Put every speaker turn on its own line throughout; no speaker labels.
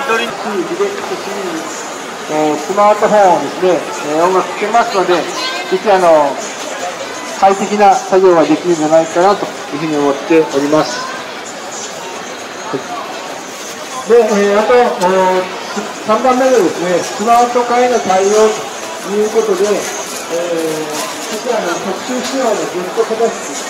一人についてえー、スマートフォンをですね、えー、音楽つけますので、ぜひあの快適な作業ができるんじゃないかなというふうに思っております。はい、で、えー、あと、えー、3番目のですね、スマート化への対応ということで、えー、実はあの特殊仕様のゲスト形式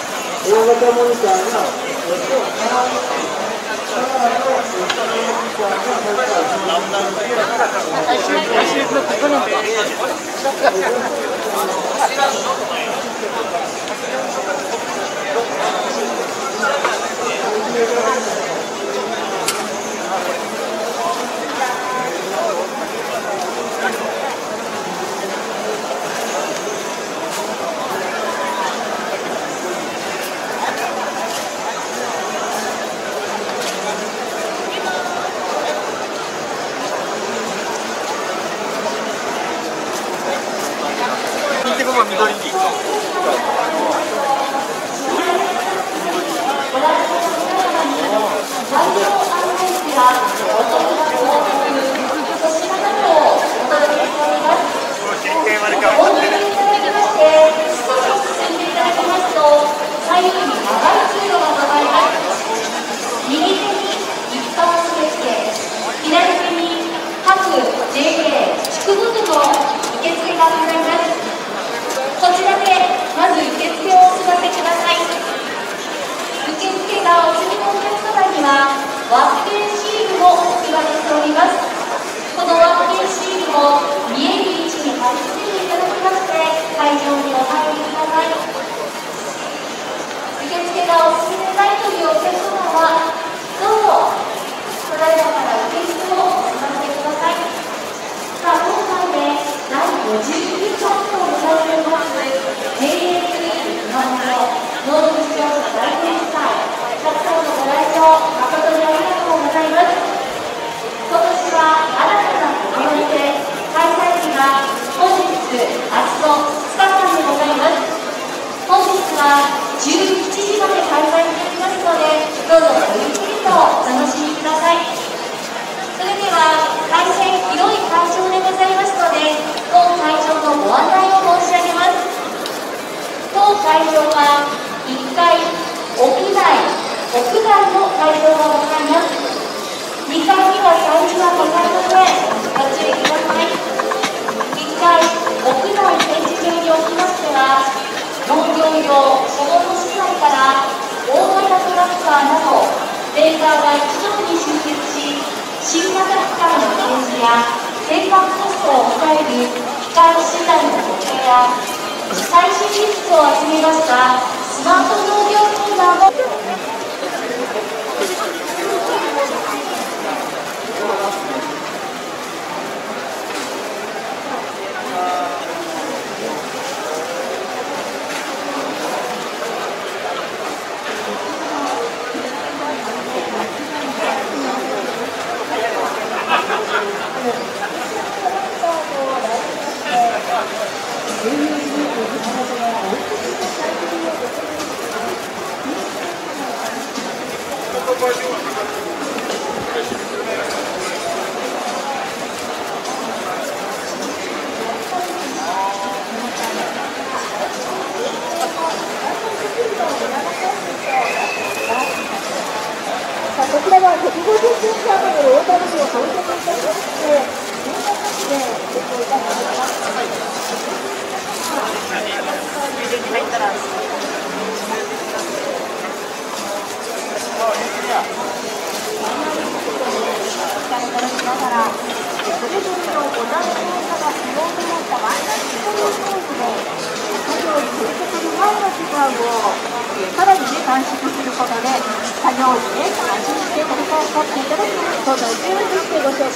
大型モニターがメーカーは一度に集結し新型機関の展示や生活コストを抑える機関資材の固定や最新
技術を集めましたスマート農業コーナーも。こちらは150センチ余りの大谷市を到着いたしまして、新潟市でご提供いたします。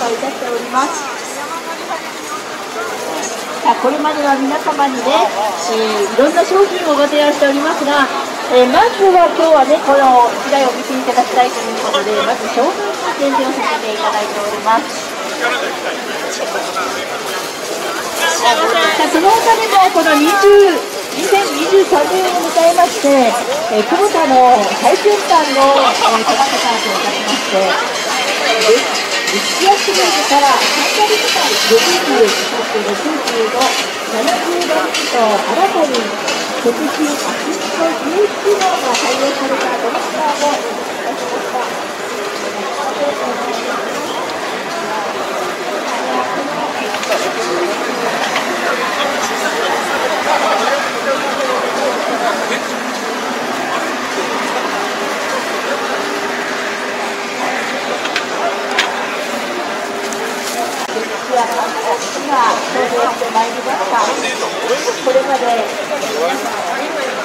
介いたしております。さあこれまでは皆様にね、えー、いろんな商品をご提案しておりますが、えー、まずは今日はねこの一台を見ていただきたいということでまず商品の展示をさせていただいております。さあその他にもこの20 2023年を迎えまして、えー、久保田の最先端の、えー、トマトカートを出しまして1月から3ヶ月間60 ×65、70度と新たに食品アシスト技機能が採用されたドラクターもいたしました。や今登場してまいりましたこれまで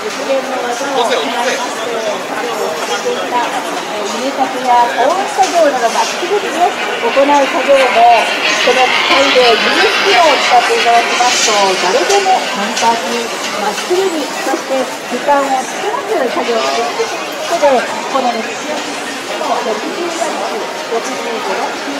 実現の技を行いまして作業をされていた入札や保温作業などまっすぐにね行う作業もこの機械で技術機能を使っていただきますと誰でも簡単にまっすぐにそして時間を少なく作業していくことでこの歴史の60ワット65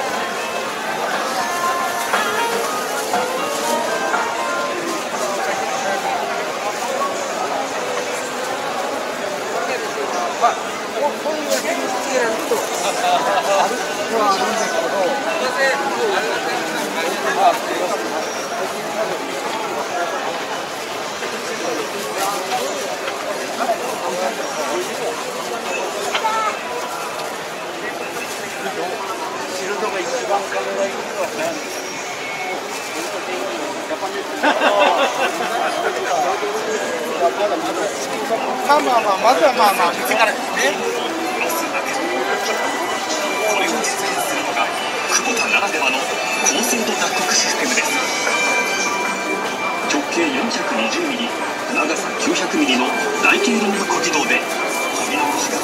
まあ、こういうふうにつけられると、あるのはあるんですけど、まあ、まあまあまあ、まずはまあまあ、店からですね。これを実現するのが、久保田ならではの高精度脱穀システムで。直径420ミリ、長さ900ミリの大径ロング小軌道で、飛び残しが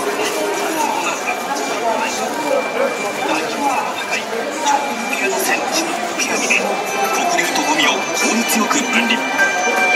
大規模な高い。超90センチのピラミで黒竜とゴミを効率よく分離。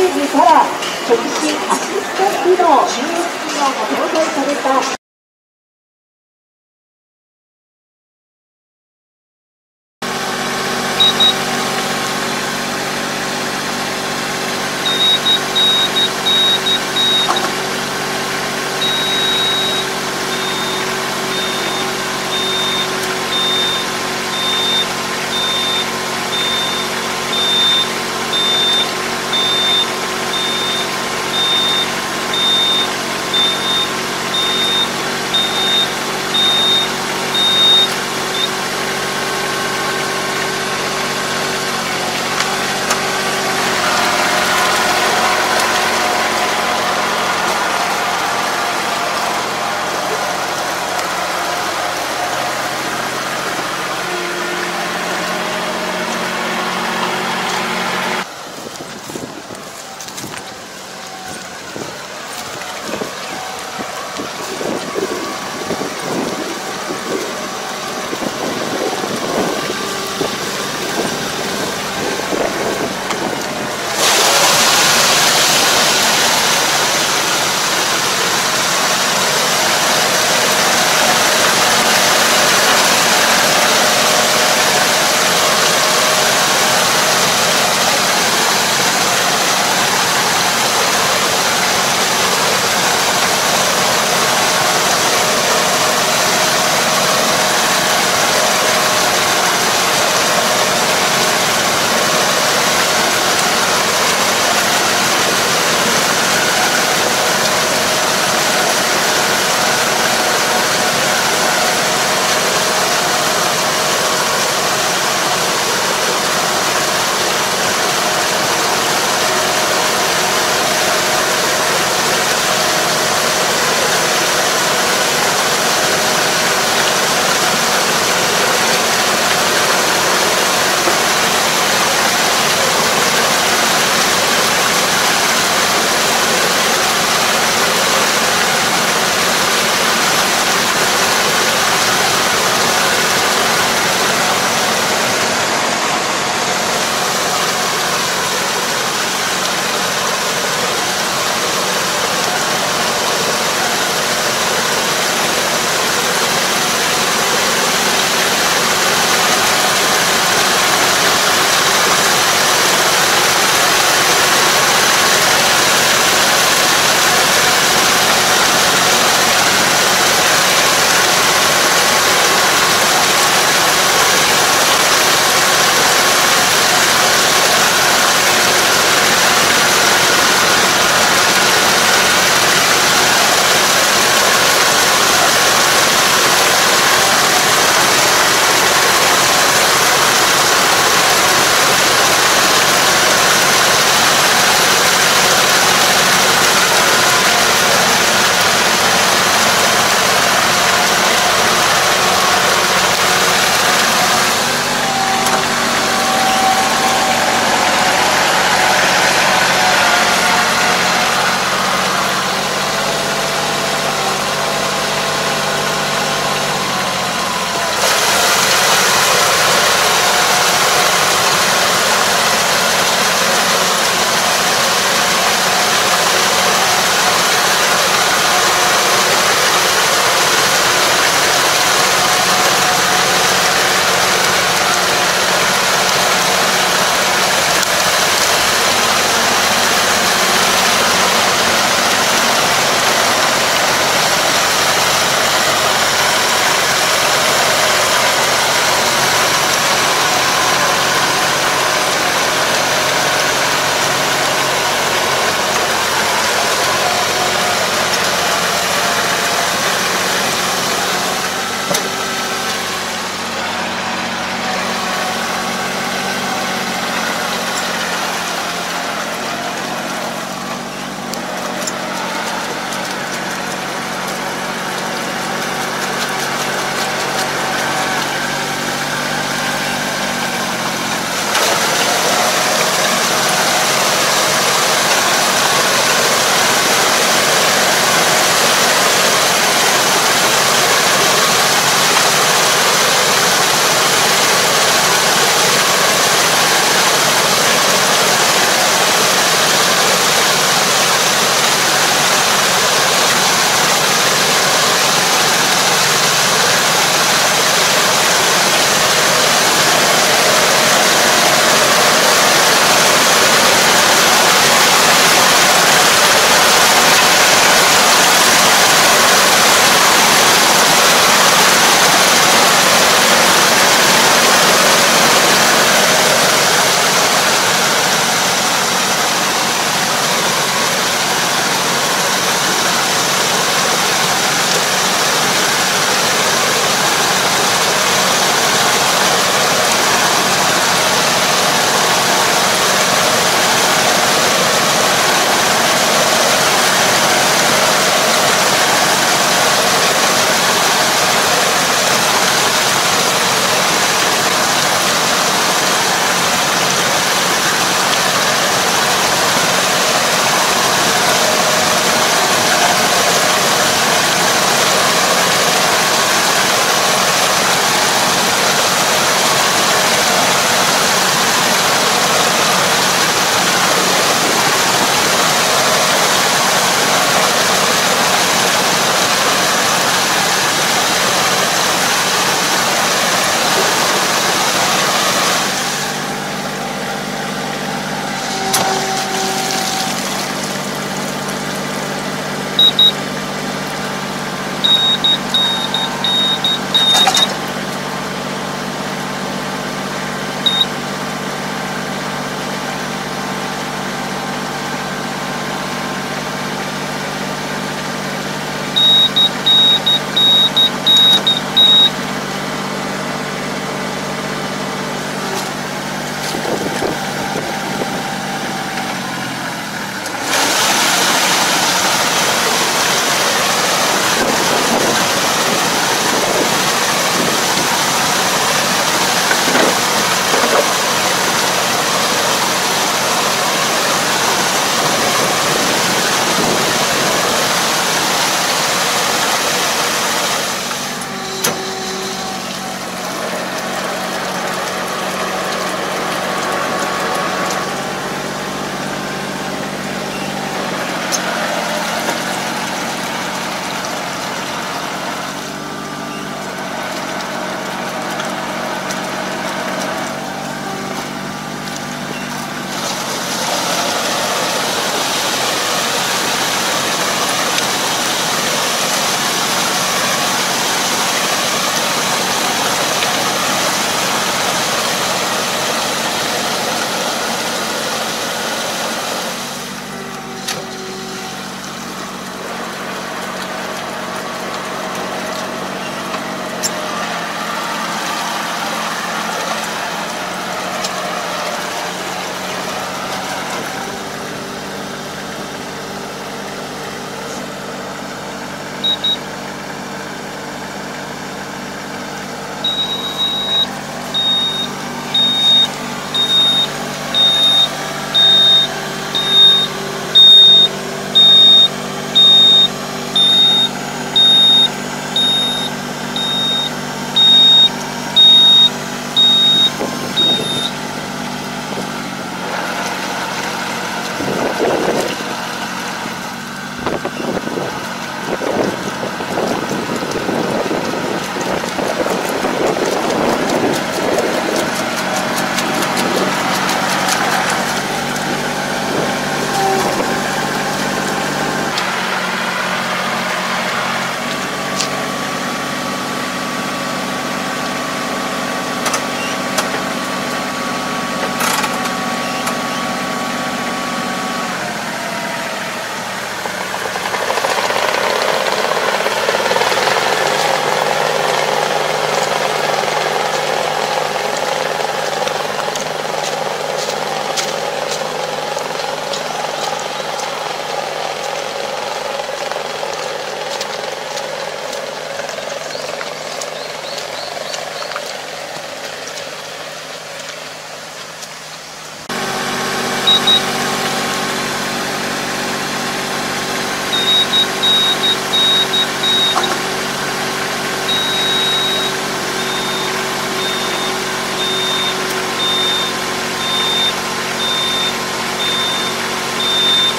ージから直進アシスタントの USP が搭載された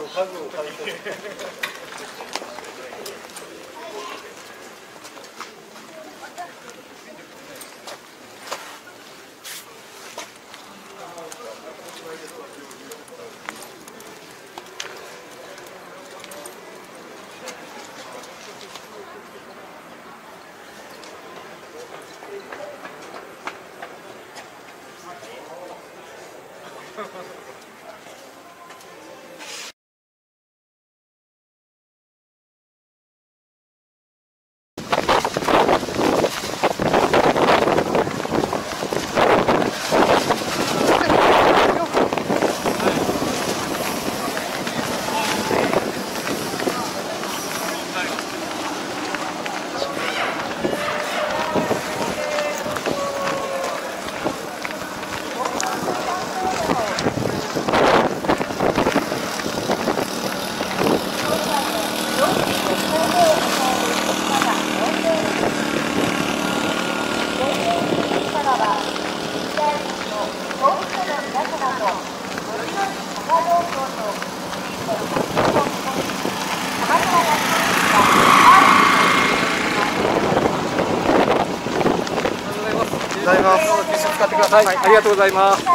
数数を書いて
ざいます。はい。ありがとうございます。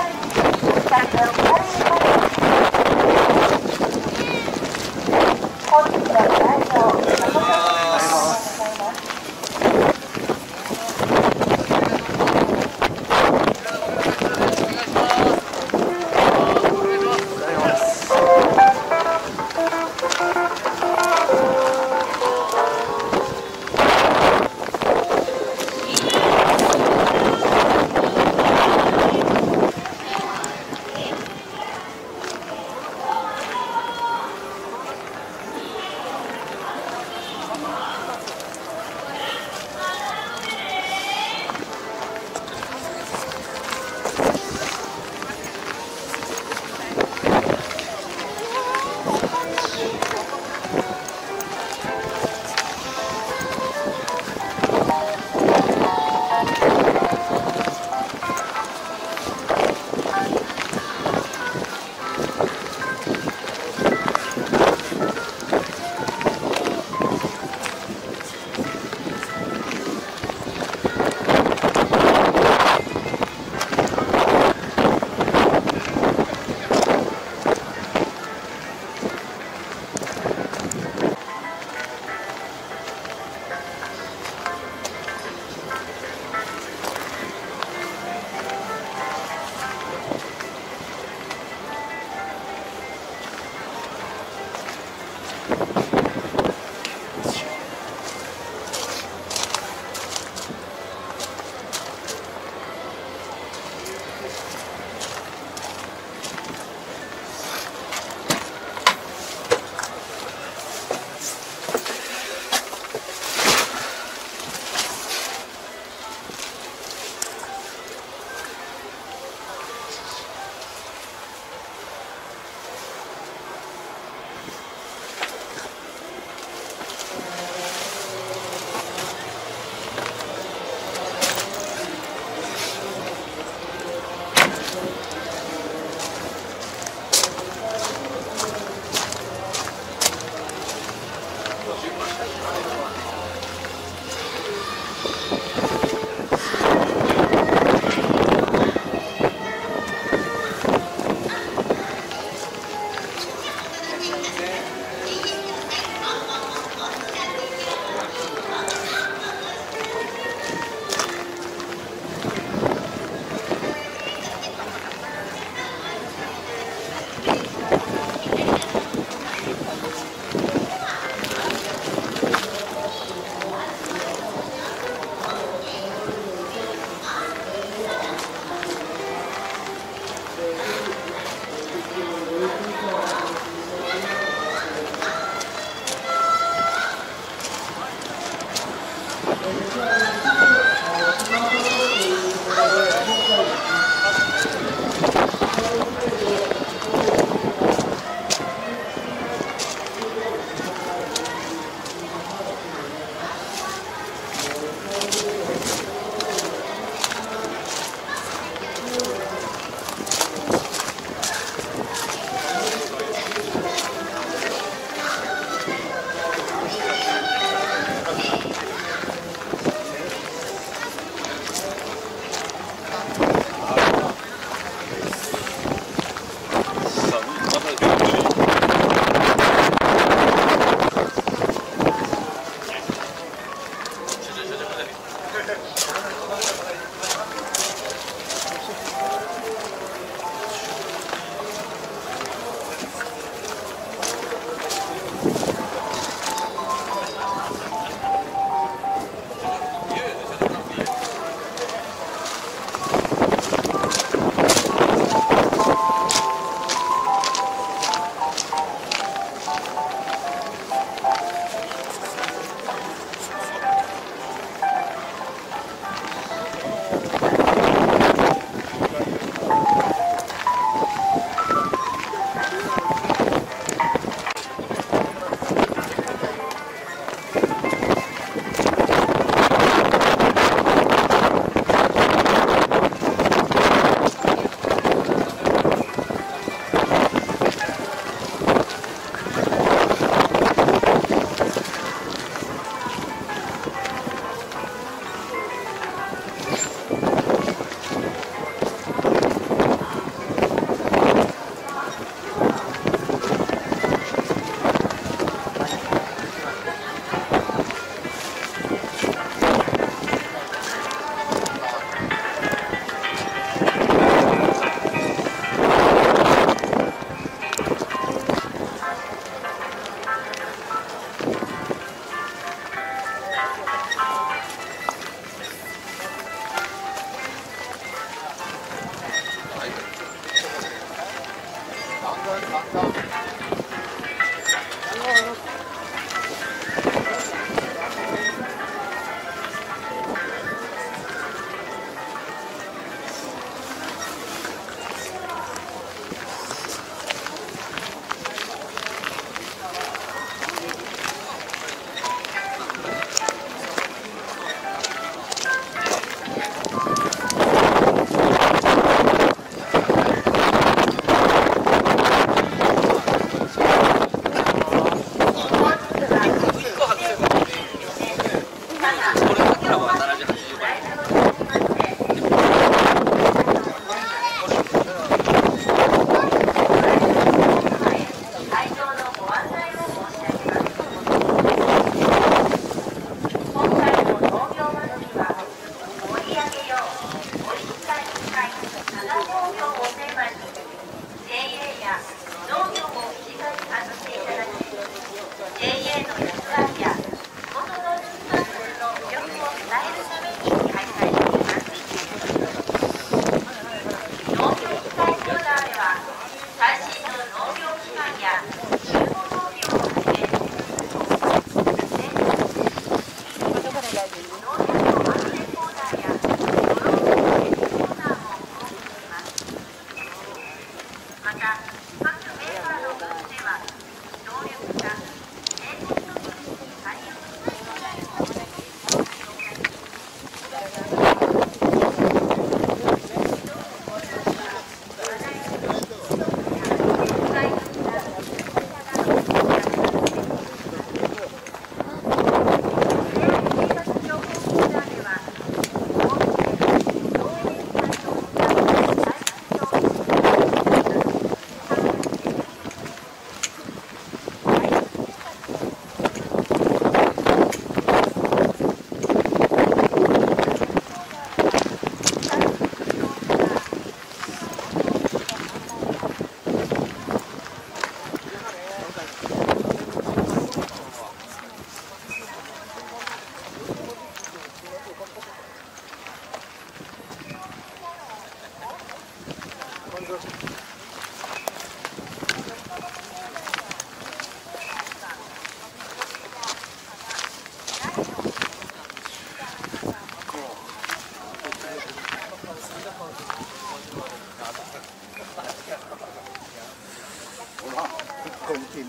Come on.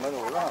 なるほどな。
行